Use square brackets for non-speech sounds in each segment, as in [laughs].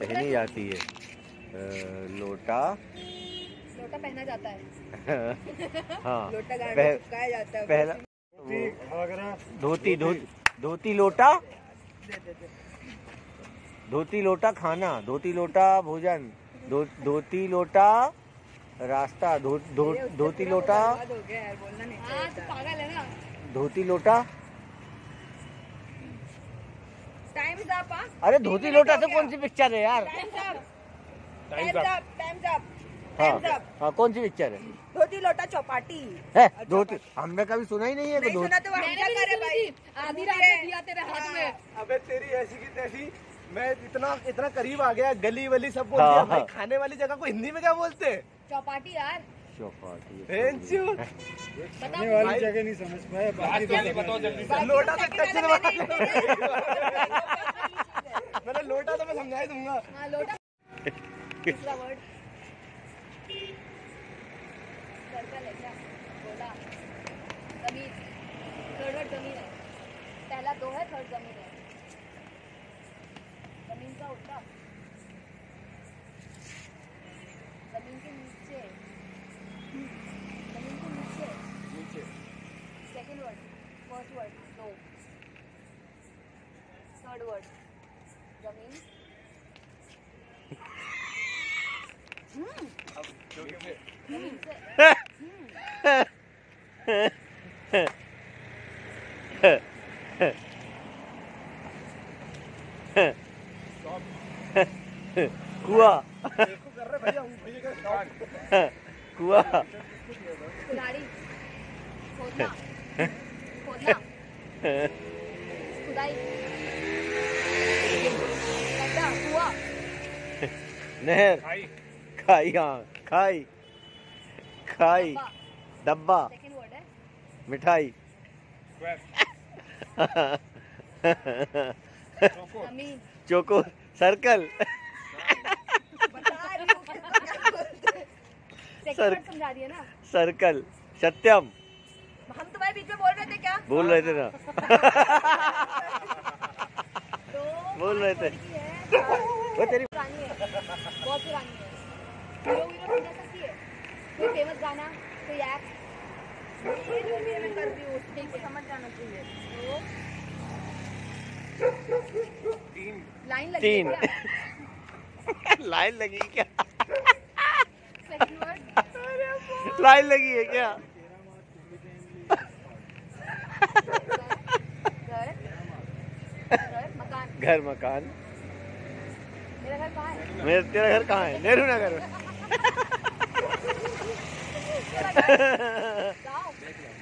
पहनी जाती है। लोटा। लोटा पहना जाता है। [laughs] हाँ। लोटा पह- जाता है। पहला धोती धोती धोती लोटा? धोती लोटा खाना धोती लोटा भोजन धो, धोती लोटा रास्ता धोती उससे धोती लोटा बर्बाद हो गया यार बोलना नहीं हाँ चाहिए तो पागल है ना धोती लोटा टाइम्स अप हाँ अरे धोती लोटा से कौन सी पिक्चर है यार? Time's up time's up time's up हाँ हाँ कौन सी पिक्चर है? धोती लोटा चौपाटी। है धोती हमने कभी सुना ही नहीं है नहीं सुना तो वो मैंने क्या भी करे भाई। आधी रात में दिया तेरे हाथ हाँ। में अबे तेरी ऐसी की तैसी मैं इतना इतना करीब आ गया गली वली सब बोल हाँ, दिया भाई हाँ। खाने वाली जगह को हिंदी में क्या बोलते? हैं चौपाटी यार। चौपाटी बता वाली जगह नहीं समझ पाया बाकी तो बताओ जल्दी लोटा से सेकंड टच वाला से मैंने- मैंने लोटा तो मैं समझा ही दूँगा हाँ लोटा दूसरा वर्ड सर्कल है क्या बोला ज़मीन थर्ड वर्ड ज़मीन है पहला दो ज़मीन है ज़मीन का उल्टा ज़मीन के नीचे ज़मीन के नीचे नीचे सेकंड वर्ड फ़र्स्ट वर्ड दो थर्ड वर्ड ज़मीन ज़मीन से। कुआ देखो कर रहे भैया हूँ भैया का stop। कुआ। कुआ। नहर। खाई। हाँ। खाई। खाई। डब्बा। है। मिठाई। [laughs] चोको सर्कल बता रही हूँ किसको क्या बोलते हैं। सेकंड सर- समझा रही है ना? सर्कल सत्यम। हम तुम्हारे बीच में बोल रहे थे क्या? बोल रहे थे ना। [laughs] तो बोल रहे थे। वो तेरी पुरानी है। बहुत पुरानी है। हीरो हीरो सकती है। कोई फ़ेमस गाना कोई ऐप ये जो भी है मैं कर रही हूँ ठीक है समझ जाना चाहिए। तीन। लाइन लगी तीन। लाइन [laughs] लगी क्या? लाइन लगी है क्या? घर, मकान। मेरा घर है तेरा घर कहाँ है? नेहरू नगर।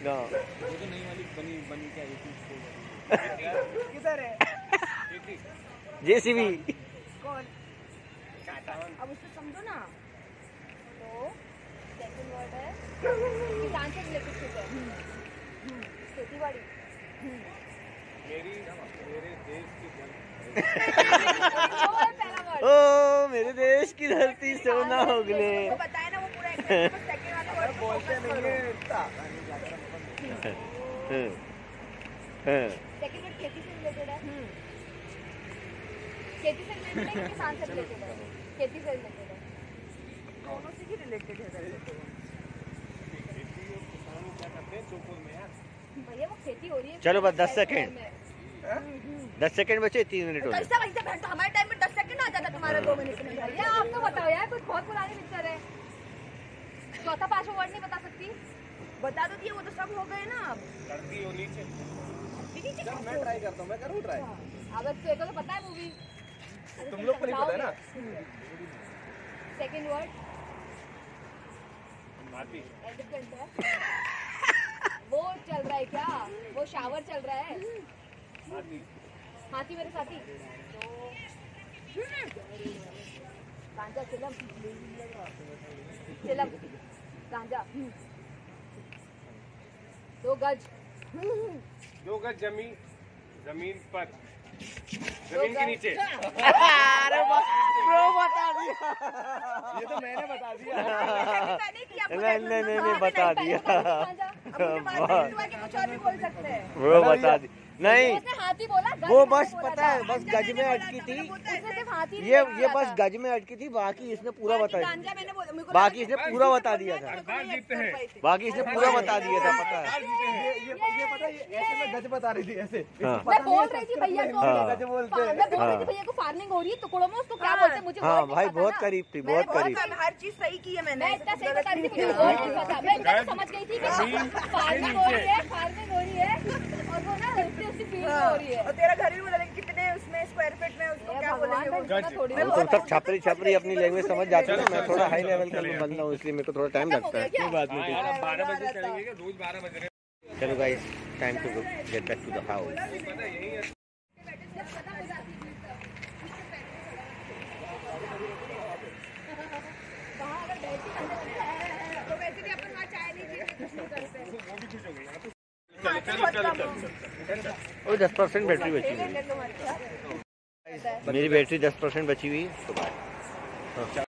गाँव। किधर है जेसीबी। कौन? अब उसको समझो ना। तो वर्ड है किसान से रिलेटेड है खेती बाड़ी ओ मेरे देश की धरती सोना हो बताया ना वो पूरा खेती से रिलेटेड है खेती से रिलेटेड है खेती से रिलेटेड है दोनों से ही रिलेटेड है तो? भैया वो खेती हो रही है। चलो बस 10 शहर सेकंड। में। दस सेकंड बचे तीन मिनट हो कैसा वैसे बैठ हमारे टाइम में दस सेकंड आ जाता तुम्हारा दो मिनट में भैया आप तो बताओ यार कुछ बहुत पुरानी पिक्चर है। चौथा पांचवा वर्ड नहीं बता सकती? बता दो वो तो सब हो गए ना अब। हो नीचे। नीचे मैं ट्राई करता हूँ मैं करूँ ट्राई अब तेरे को तो पता है मूवी तुम लोग को नहीं पता है ना? सेकंड वर्ड एलिफेंट है। वो चल रहा है क्या? वो शावर चल रहा है। हाथी मेरे साथी। गांजा चिलम। चिलम। गांजा। दो गज। दो गज ज़मीन ज़मीन पर। ज़मीन के नीचे अरे ब्रो बता दिया ये तो मैंने बता दिया नहीं नहीं नहीं बता दिया हैं ब्रो बता दी नहीं। हाथी बोला वो बस पता है बस गज में अटकी थी उसने सिर्फ़ हाथी नहीं ये ये बस गज में अटकी थी बाकी इसने पूरा बता दिया गांजा मैंने बोला मेरे को बाकी इसने पूरा बता दिया था बाकी इसने पूरा बता दिया था पता है। ये ये ये पता ऐसे में गज बता रही थी ऐसे। हाँ। मैं बोल रही थी भैया को हाँ। गज बोलते मैं बोल रही हाँ। थी भैया को फ़ार्मिंग हो रही है टुकड़ों में उसको क्या हाँ। बोलते मुझे हाँ भाई बहुत करीब थी बहुत करीब हर चीज़ सही की है मैंने। मैं इतना सही बता रही थी मुझे किया। word नहीं पता मैं इतना तो समझ गई थी कि फ़ार्मिंग हो रही है फ़ार्मिंग हो रही है फ़ील्ड में हो। रही है। और तेरा घर भी बोला कितने उसमें स्क्वायर फीट में उसको क्या बोलेंगे वो? इतना थोड़ी हम तुम सब छापरी छापरी अपनी लैंग्वेज समझ जाते हो मैं थोड़ा हाई लेवल का बंदा हूँ इसलिए मेरे को थोड़ा टाइम लगता है। क्या? बात हाँ यार अब बारह बजे चलेंगे रोज बारह बज चलो guys time to get back to the house तो वैसे भी अपन वहाँ चाय नहीं पीते कुछ नहीं करते वो दस परसेंट बैटरी बची हुई है। मेरी बैटरी दस परसेंट बची हुई है तो